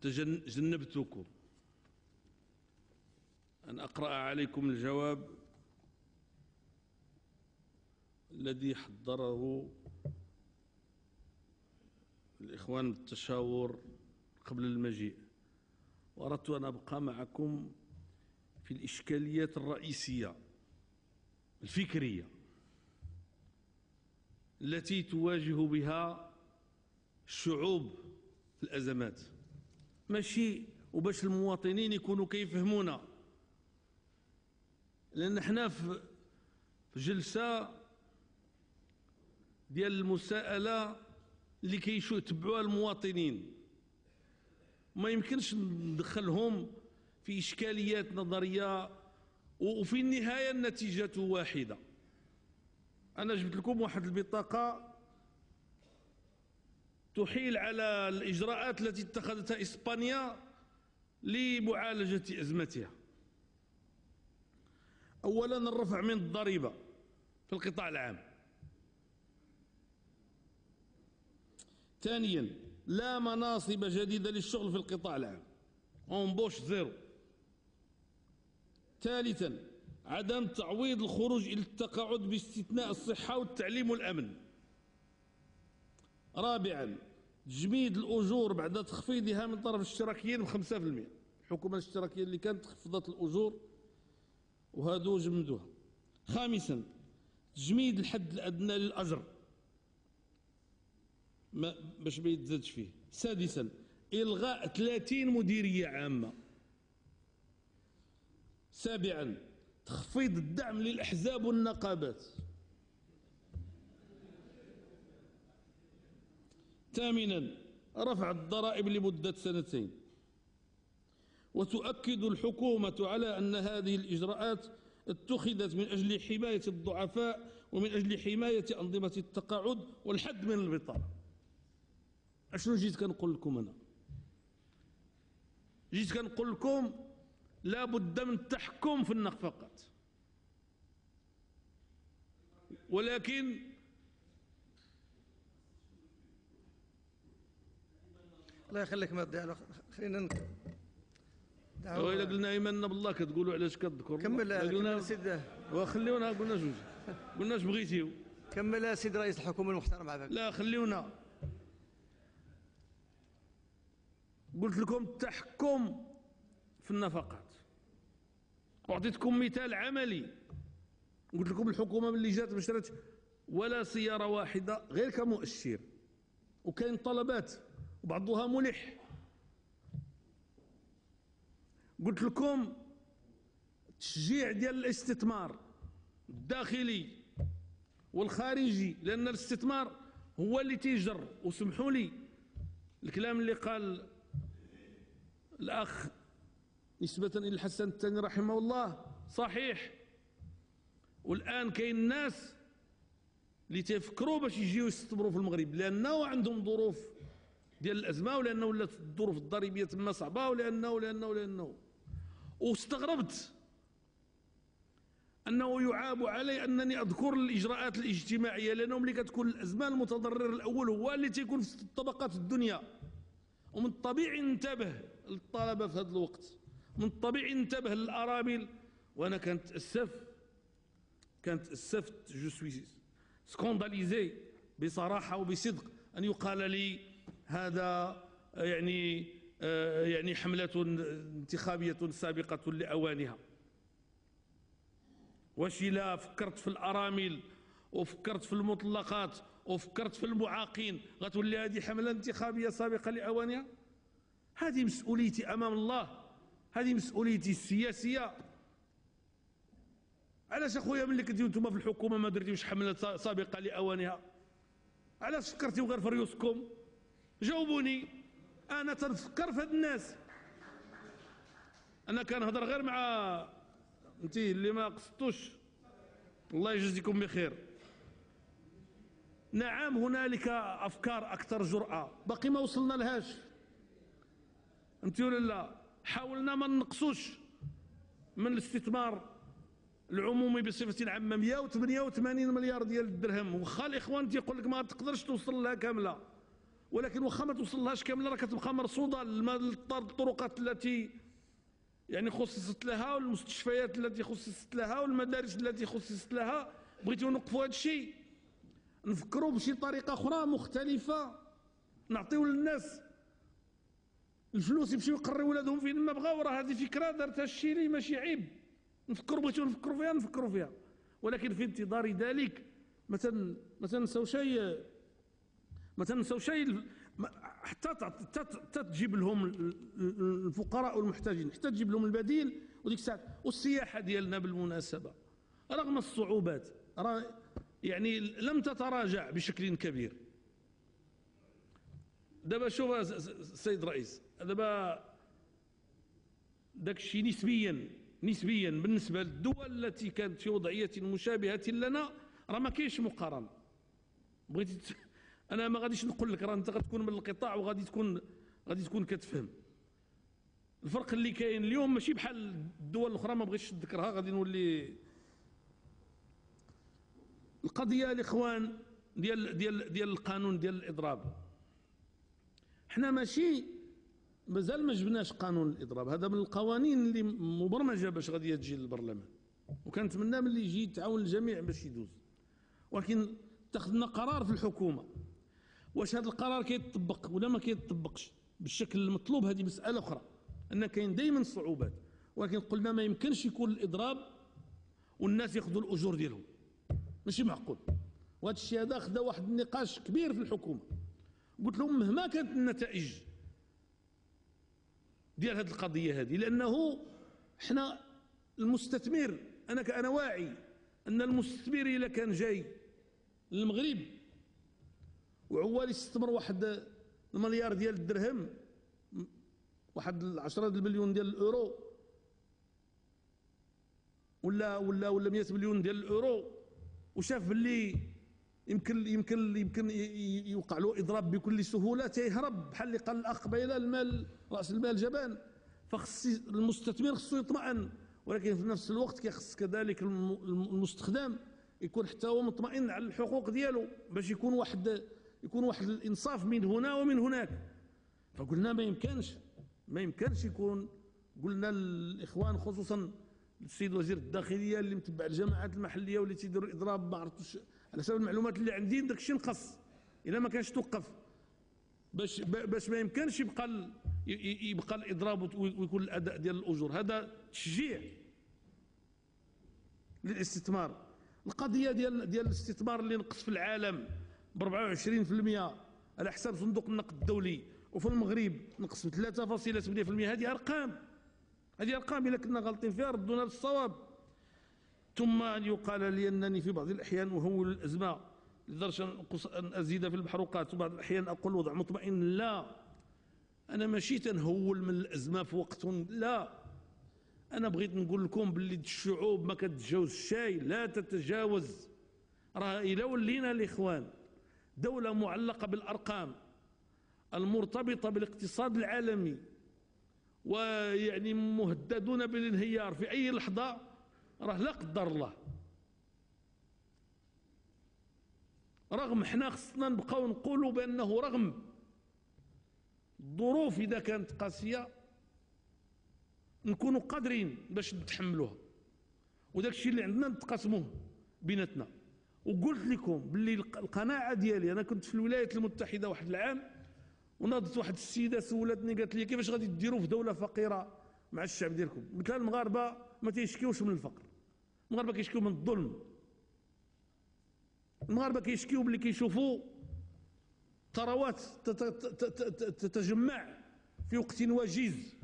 تجن- جنبتكم. أن أقرأ عليكم الجواب الذي حضره الإخوان بالتشاور قبل المجيء. وأردت أن أبقى معكم في الإشكاليات الرئيسية الفكرية التي تواجه بها الشعوب في الأزمات. ماشي وباش المواطنين يكونوا كيفهمونا. لأن حنا في جلسة ديال المساءلة اللي كيشو يتبعوها المواطنين. ما يمكنش ندخلهم في إشكاليات نظرية وفي النهاية النتيجة واحدة. أنا جبت لكم واحد البطاقة. تحيل على الإجراءات التي اتخذتها إسبانيا لمعالجة أزمتها. أولا الرفع من الضريبة في القطاع العام. ثانيا لا مناصب جديدة للشغل في القطاع العام. أنبوش زيرو. ثالثا عدم تعويض الخروج إلى التقاعد باستثناء الصحة والتعليم والأمن. رابعا تجميد الأجور بعد تخفيضها من طرف الاشتراكيين في المئة. الحكومة الاشتراكية اللي كانت خفضت الأجور وهادو جمدوها. خامسا تجميد الحد الأدنى للأجر. ما باش ما يتزادش فيه. سادسا إلغاء 30 مديرية عامة. سابعا تخفيض الدعم للأحزاب والنقابات. ثامنا رفع الضرائب لمدة سنتين. وتؤكد الحكومة على أن هذه الإجراءات اتخذت من أجل حماية الضعفاء ومن أجل حماية أنظمة التقاعد والحد من البطالة أشنو جيت كنقول لكم أنا؟ جيت كنقول لكم لا بد من التحكم في النفقات ولكن الله يخليك ما تضيع. خلينا ن- دعوة- وإلا قلنا إيماننا بالله كتقولوا علاش كتذكروا كمل قلنا سيد. وخليونا قلنا جوج قلناش بغيتيو كمل سيد رئيس الحكومة المحترم عافاك لا خليونا. قلت لكم التحكم في النفقات. أعطيتكم مثال عملي. قلت لكم الحكومة ملي جات ما ولا سيارة واحدة غير كمؤشر. وكاين طلبات. وبعضها ملح. قلت لكم تشجيع ديال الاستثمار الداخلي والخارجي لأن الاستثمار هو اللي تيجر. وسمحوا لي الكلام اللي قال الأخ نسبة إلى الحسن الثاني رحمه الله صحيح. والآن كاين ناس اللي تيفكروا باش يجيو يستثمروا في المغرب لأنه عندهم ظروف ديال الأزمة ولأنه ولات الظروف الضريبية تما صعبة ولأنه ولأنه ولأنه. واستغربت أنه يعاب علي أنني أذكر الإجراءات الاجتماعية لأنه ملي كتكون الأزمة المتضرر الأول هو اللي تيكون في الطبقات الدنيا. ومن الطبيعي ننتبه للطلبة في هذا الوقت. من الطبيعي ننتبه للأرامل. وأنا كنتأسف كنتأسف جو سوي سكونداليزي بصراحة وبصدق أن يقال لي هذا يعني آه، يعني حملة انتخابية سابقة لأوانها. واش لا فكرت في الأرامل وفكرت في المطلقات وفكرت في المعاقين. غتولي هذه حملة انتخابية سابقة لأوانها؟ هذه مسؤوليتي أمام الله. هذه مسؤوليتي السياسية. علاش أخويا ملي كنتو نتوما في الحكومة ما درتيوش حملة سابقة لأوانها؟ علاش فكرتيو غير في ريوسكم جاوبوني. أنا تنفكر في هاد الناس. أنا كنهضر غير مع انت اللي ما قصدتوش. الله يجزيكم بخير. نعم هنالك أفكار أكثر جرأة. باقي ما وصلنا لهاش. انت ولا لا؟ حاولنا ما نقصوش من الاستثمار العمومي بصفه عامة. 188 مليار ديال الدرهم. واخا الإخوان تيقول لك ما تقدرش توصل لها كاملة. ولكن واخا ما توصلهاش كاملة راه كتبقى مرصوده الطرقات التي يعني خصصت لها والمستشفيات التي خصصت لها والمدارس التي خصصت لها. بغيتو نوقفوا هذا الشيء؟ نفكروا بشي طريقة أخرى مختلفة نعطيو للناس الفلوس يمشيو يقريو ولادهم فين ما بغاو. راه هذه فكرة دارتها الشيلي ماشي عيب. نفكروا بغيتو نفكروا فيها نفكروا فيها. ولكن في انتظار ذلك ما تنساو شيء ما تنساو شيء حتى حتى تجيب لهم الفقراء والمحتاجين حتى تجيب لهم البديل وديك الساعة. والسياحة ديالنا بالمناسبة رغم الصعوبات يعني لم تتراجع بشكل كبير. دابا شوف السيد الرئيس دابا داك الشيء نسبيا نسبيا بالنسبة للدول التي كانت في وضعية مشابهة لنا راه ما كاينش مقارنة. بغيتي أنا ما غاديش نقول لك راه أنت غتكون من القطاع وغادي تكون غادي تكون كتفهم. الفرق اللي كاين اليوم ماشي بحال الدول الأخرى ما بغيتش نذكرها غادي نولي القضية الإخوان ديال ديال ديال القانون ديال الإضراب. حنا ماشي مازال ما جبناش قانون الإضراب. هذا من القوانين اللي مبرمجة باش غادي تجي للبرلمان. وكنتمنى من اللي يجي يتعاون الجميع باش يدوز. ولكن اتخذنا قرار في الحكومة. واش هذا القرار كيطبق ولا ما كيطبقش بالشكل المطلوب هذه مسألة أخرى. أن كاين دائما صعوبات ولكن قلنا ما يمكنش يكون الإضراب والناس يأخذوا الأجور ديالهم. ماشي معقول. وهذا الشيء هذا خدا واحد النقاش كبير في الحكومة. قلت لهم مهما كانت النتائج ديال هذه القضية هذه لأنه إحنا المستثمر أنا كأنا واعي أن المستثمر اذا كان جاي للمغرب وعوال يستثمر واحد المليار ديال الدرهم واحد العشرة المليون ديال الأورو. ولا ولا ولا 100 مليون ديال الأورو. وشاف باللي يمكن يمكن يمكن يوقع له إضراب بكل سهولة تيهرب بحال اللي قال الأخ قبيله المال رأس المال جبان. فخص المستثمر خصو يطمئن. ولكن في نفس الوقت كيخص كذلك المستخدم يكون حتى هو مطمئن على الحقوق ديالو باش يكون واحد يكون واحد الانصاف من هنا ومن هناك. فقلنا ما يمكنش ما يمكنش يكون قلنا الإخوان خصوصا السيد وزير الداخلية اللي متبع الجماعات المحلية واللي تيديروا الإضراب ما عرفتوش على حسب المعلومات اللي عندي داك الشيء نقص إلا ما كانش توقف. باش باش ما يمكنش يبقى يبقى الإضراب ويكون الأداء ديال الأجور. هذا تشجيع للاستثمار. القضية ديال ديال الاستثمار اللي نقص في العالم. ب 24% على حساب صندوق النقد الدولي. وفي المغرب نقص ب 3.8% هذه أرقام. هذه أرقام اذا كنا غالطين فيها ردونا للصواب. ثم أن يقال لي أنني في بعض الأحيان أهول الأزمة لدرجة أن أزيد في المحروقات. وبعض الأحيان أقول وضع مطمئن. لا. أنا ماشي تنهول من الأزمة في وقت. لا. أنا بغيت نقول لكم باللي الشعوب ما كتجاوز الشاي لا تتجاوز. راه إلى ولينا الإخوان. دولة معلقة بالأرقام المرتبطة بالاقتصاد العالمي ويعني مهددون بالانهيار. في أي لحظة راه لا قدر الله. رغم إحنا خصنا نبقاو نقولوا بأنه رغم الظروف إذا كانت قاسية نكونوا قادرين باش نتحملوها. وداك الشيء اللي عندنا نتقاسموه بيناتنا. وقلت لكم باللي القناعة ديالي أنا كنت في الولايات المتحدة واحد العام وناضت واحد السيدة سولتني قالت لي كيفاش غادي ديروا في دولة فقيرة مع الشعب ديالكم؟ قلت لها المغاربة ما تيشكيوش من الفقر. المغاربة كيشكيو من الظلم. المغاربة كيشكيو باللي كيشوفوا ثروات تتجمع في وقت وجيز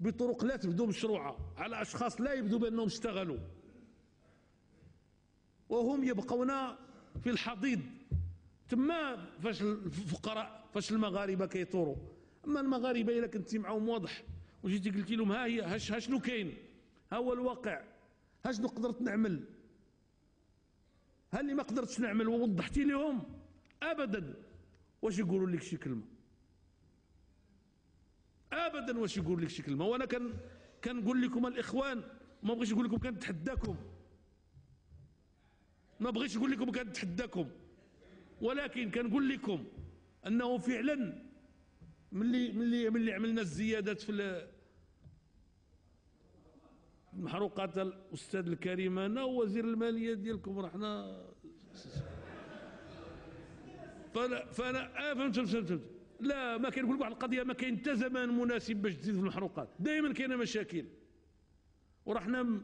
بطرق لا تبدو مشروعة على أشخاص لا يبدو بأنهم اشتغلوا. وهم يبقون في الحضيض. تما فاش الفقراء فاش المغاربة كيطوروا. أما المغاربة إلا كنتي معاهم واضح. وجيتي قلتي لهم ها هي ها شنو كاين؟ ها هو الواقع. ها شنو قدرت نعمل؟ ها اللي ما قدرتش نعمل ووضحتي لهم؟ ابدا. واش يقولوا لك شي كلمة؟ ابدا واش يقول لك شي كلمة. وأنا كان كنقول لكم الإخوان ما بغيتش نقول لكم كنتحداكم. ما بغيتش نقول لكم كنتحداكم ولكن كنقول لكم أنه فعلا ملي ملي ملي عملنا الزيادات في المحروقات الأستاذ الكريم أنا ووزير المالية ديالكم رحنا فانا فانا آه فهمت فهمت فهمت لا ما كنقول واحد القضية ما كاين حتى زمان مناسب باش تزيد في المحروقات. دائما كاينة مشاكل. ورحنا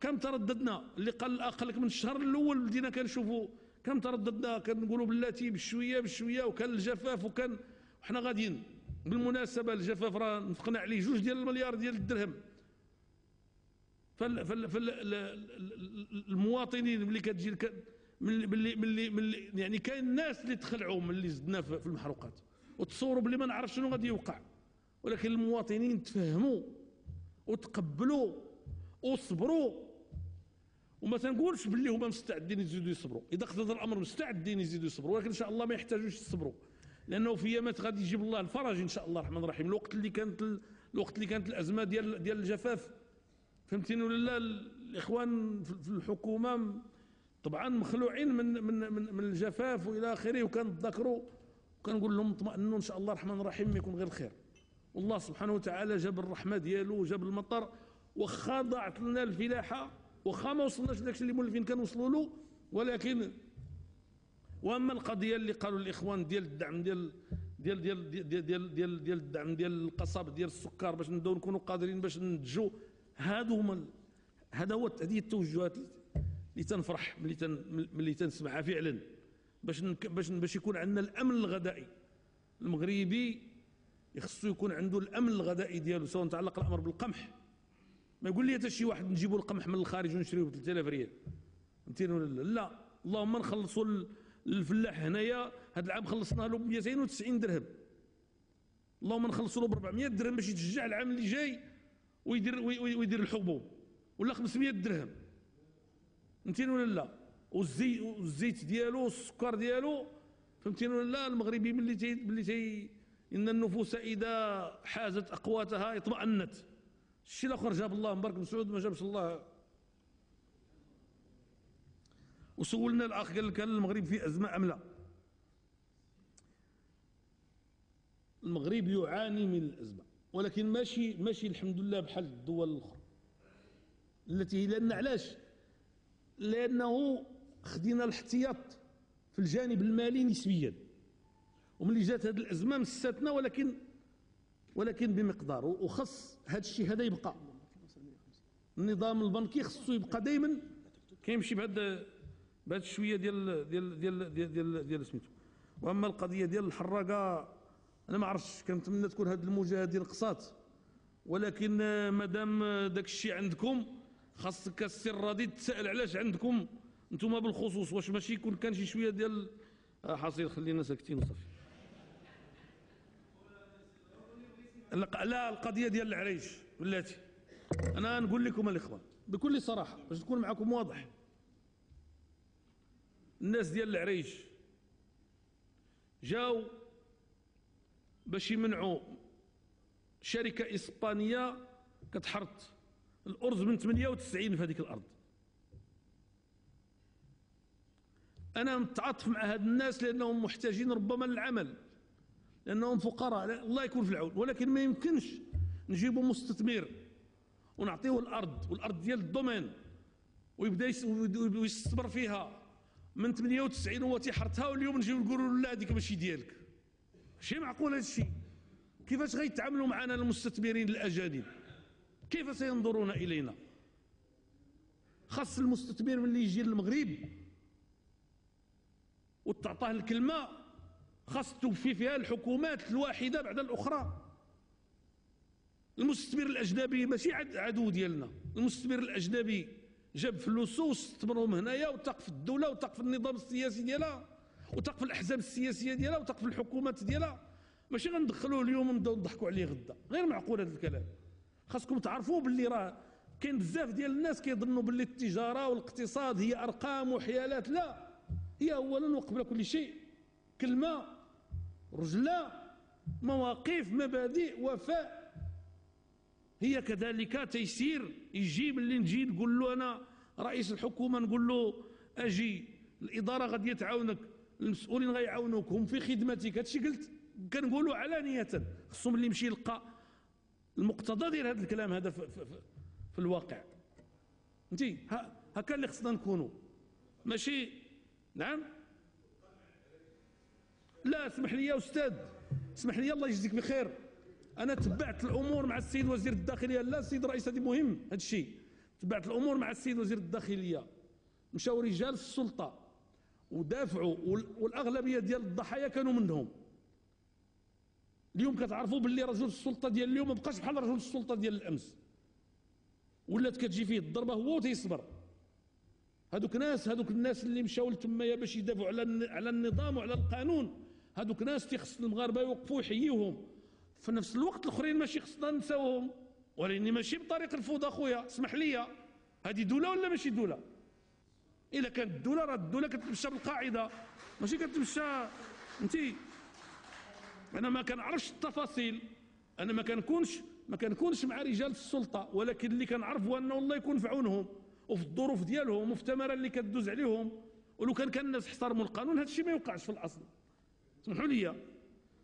كم ترددنا اللي قال لك من الشهر الأول بدينا كنشوفوا كم ترددنا؟ كنقولوا بلاتي بشوية بشوية وكان الجفاف وكان وحنا غاديين. بالمناسبة الجفاف راه نفقنا عليه جوج ديال المليار ديال الدرهم. فال فال فال المواطنين ملي كتجي ملي ملي ملي يعني كاين ناس اللي تخلعوا من اللي زدنا في المحروقات. وتصوروا بلي ما نعرف شنو غادي يوقع. ولكن المواطنين تفهموا وتقبلوا وصبروا. وما تنقولش باللي هما مستعدين يزيدوا يصبروا. إذا اقتضى الأمر مستعدين يزيدوا يصبروا ولكن إن شاء الله ما يحتاجوش يصبروا. لأنه في أيامات غادي يجيب الله الفرج إن شاء الله الرحمن الرحيم. الوقت اللي كانت الوقت اللي كانت الأزمة ديال ديال الجفاف. فهمتيني ولا لا؟ الإخوان في الحكومة طبعا مخلوعين من من من, من الجفاف وإلى آخره وكنتذكروا وكنقول لهم اطمئنوا إن شاء الله الرحمن الرحيم يكون غير الخير. والله سبحانه وتعالى جاب الرحمة ديالو وجاب المطر واخا ضاعت لنا الفلاحة واخا ما وصلناش لداكشي اللي مولفين كنوصلوا له ولكن واما القضية اللي قالوا الإخوان ديال الدعم ديال ديال ديال ديال ديال ديال, ديال الدعم ديال القصب ديال السكر باش نبداو نكونوا قادرين باش ننتجوا هادو هما هذا هو هذه التوجهات اللي تنفرح ملي تن ملي تنسمعها فعلا باش باش باش يكون عندنا الأمن الغذائي. المغربي يخصو يكون عنده الأمن الغذائي ديالو سواء تعلق الأمر بالقمح ما يقول لي حتى شي واحد نجيبوا القمح من الخارج ونشريوه ب 3000 ريال فهمتيني ولا لا. اللهم نخلصوا للفلاح هنايا. هذا العام خلصنا له ب 290 درهم. اللهم نخلصوا له ب 400 درهم باش يتشجع العام اللي جاي ويدير ويدير الحبوب ولا 500 درهم. فهمتيني ولا لا. والزيت والزيت ديالو والسكر ديالو. فهمتيني ولا لا؟ المغربي ملي تي ملي تي إن النفوس إذا حازت أقواتها اطمأنت. الشيء الآخر جاب الله مبارك مسعود ما جابش الله. وسولنا الأخ قال كان المغرب في أزمة أم لا؟ المغرب يعاني من الأزمة ولكن ماشي ماشي الحمد لله بحال الدول الأخرى. التي لأن علاش؟ لأنه خدينا الاحتياط في الجانب المالي نسبيا. وملي جات هذه الأزمة مستنا ولكن ولكن بمقدار وخص هذا الشيء هذا يبقى. النظام البنكي خصو يبقى دائما كيمشي بهذا بهذا الشويه ديال ديال ديال ديال ديال, ديال سميتو. وأما القضية ديال الحراقة أنا ما عرفتش كنتمنى تكون هذه الموجه ديال قصات ولكن مادام داك الشيء عندكم خاصك السر راضي تسأل علاش عندكم. أنتم بالخصوص واش ماشي يكون كان شي شوية ديال آه، حصيل خلينا ساكتين وصافي. لا القضية ديال العريش بلاتي أنا نقول لكم الاخوان بكل صراحة باش تكون معكم واضح. الناس ديال العريش جاو باش يمنعوا شركة إسبانية كتحرط الأرز من 98 في هذيك الأرض. أنا متعاطف مع هاد الناس لأنهم محتاجين ربما للعمل. لأنهم فقراء. الله يكون في العون. ولكن ما يمكنش نجيبوا مستثمر ونعطيه الأرض والأرض ديال الدومين ويبدأ يستثمر فيها. من 98 هو تيحرتها واليوم نجيو نقولوا لا هذيك ماشي ديالك. شي معقول هذا الشيء. كيفاش غيتعاملوا معنا المستثمرين الأجانب؟ كيف سينظرون إلينا؟ خاص المستثمر ملي يجي للمغرب. وتعطاه الكلمة خاص توفي فيها الحكومات الواحدة بعد الأخرى. المستثمر الأجنبي ماشي عدو ديالنا. المستثمر الأجنبي جاب فلوسه واستثمرهم هنايا الدولة وثق في النظام السياسي ديالها وتقف الأحزاب السياسية ديالها وتقف الحكومات ديالها. ماشي غندخلوه اليوم ونبداو نضحكوا عليه غدا. غير معقول هذا الكلام. خاصكم تعرفوا باللي راه كاين بزاف ديال الناس كيظنوا باللي التجارة والاقتصاد هي أرقام وحيالات. لا هي اولا وقبل كل شيء. كلمة رجله مواقف مبادئ وفاء. هي كذلك تيسير. يجيب اللي نجي نقول له أنا رئيس الحكومة نقول له أجي الإدارة غادي تعاونك المسؤولين غيعاونوك هم في خدمتك. هادشي قلت كنقولوا علانية. خصهم اللي يمشي يلقى المقتضى ديال هذا الكلام هذا في, في, في, في الواقع. فهمتي؟ هكا اللي خصنا نكونوا. ماشي؟ نعم؟ لا اسمح لي يا أستاذ. اسمح لي الله يجزيك بخير. أنا تبعت الأمور مع السيد وزير الداخلية. لا السيد الرئيس هذه مهم هذا الشيء. تبعت الأمور مع السيد وزير الداخلية. مشاو رجال السلطة ودافعوا والأغلبية ديال الضحايا كانوا منهم. اليوم كتعرفوا باللي رجل السلطة ديال اليوم ما بقاش بحال رجل السلطة ديال الأمس. ولات كتجي فيه الضربة هو وتيصبر هذوك ناس هذوك الناس اللي مشاو لتمايا باش يدافعوا على على النظام وعلى القانون. هذوك ناس تيخص المغاربة يوقفوا ويحييوهم في نفس الوقت الأخرين ماشي خصنا نساوهم. ولكن ماشي بطريق الفوضى أخويا اسمح لي. هذه دولة ولا ماشي دولة؟ إلا كانت الدولة راه الدولة كتمشى بالقاعدة. ماشي كتمشى. انت أنا ما كنعرفش التفاصيل. أنا ما كنكونش ما كنكونش مع رجال السلطة. ولكن اللي كنعرف هو أنه الله يكون في عونهم. وفي الظروف ديالهم وفي التمارة اللي كدوز عليهم. ولو كان كان الناس احترموا القانون هذا الشيء ما يوقعش في الأصل. سمحوا لي.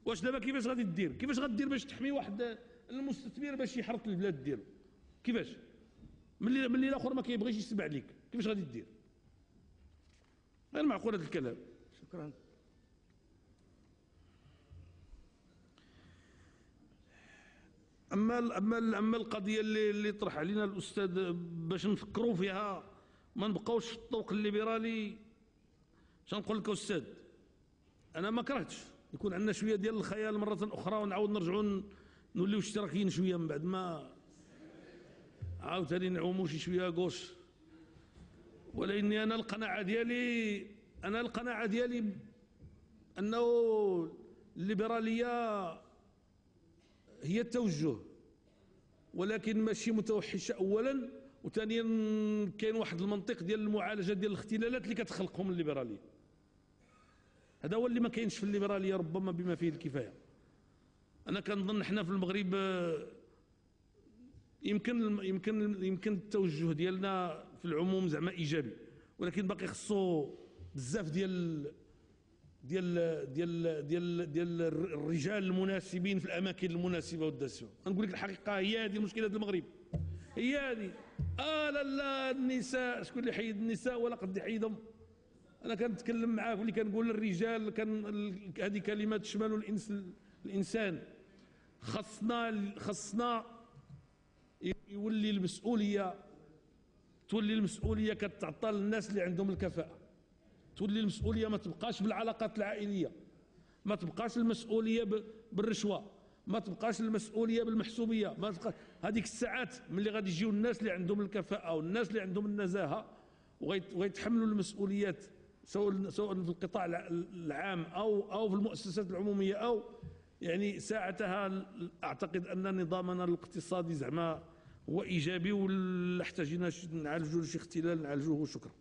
واش دابا كيفاش غادي دير؟ كيفاش غدير باش تحمي واحد المستثمر باش يحرث البلاد ديالو؟ كيفاش؟ ملي ملي الآخر ما كيبغيش يسمع ليك كيفاش غادي دير؟ غير معقول هذا الكلام. شكرا. أما أما أما القضية اللي اللي طرح علينا الأستاذ باش نفكروا فيها ما نبقاوش في الطوق الليبرالي. شنو نقول لك أستاذ؟ أنا ما كرهتش. يكون عندنا شوية ديال الخيال مرة أخرى ونعاود نرجعوا نوليو اشتراكيين شوية من بعد. ما عاوتاني نعوموا شي شوية غوش ولاني أنا القناعة ديالي أنا القناعة ديالي أنه الليبرالية هي التوجه. ولكن ماشي متوحشة اولا وثانيا كاين واحد المنطق ديال المعالجة ديال الاختلالات اللي كتخلقهم الليبراليه هذا هو اللي ما كاينش في الليبرالية ربما بما فيه الكفاية. أنا كنظن حنا في المغرب يمكن يمكن يمكن التوجه ديالنا في العموم زعما إيجابي. ولكن باقي خصو بزاف ديال ديال ديال ديال ديال الرجال المناسبين في الأماكن المناسبة والدسمة. نقول لك الحقيقة هي هذه مشكلة المغرب. هي هذه. آه لا لا النساء شكون اللي حيد النساء ولا قد يحيدهم؟ أنا كنتكلم معاه اللي كنقول الرجال كان هذه كلمات تشمل الانس الإنسان. خصنا خصنا يولي المسؤولية تولي المسؤولية كتعطى للناس اللي عندهم الكفاءة. تولي المسؤولية ما تبقاش بالعلاقات العائلية. ما تبقاش المسؤولية بالرشوة. ما تبقاش المسؤولية بالمحسوبية. ما تبقاش هذيك الساعات ملي غادي يجيو الناس اللي عندهم الكفاءة والناس اللي عندهم النزاهة وغيتحملوا المسؤوليات سواء سواء في القطاع العام أو أو في المؤسسات العمومية أو يعني ساعتها أعتقد أن نظامنا الاقتصادي زعما هو إيجابي ولا احتاجنا نعالجوا شي اختلال نعالجوه شكرا.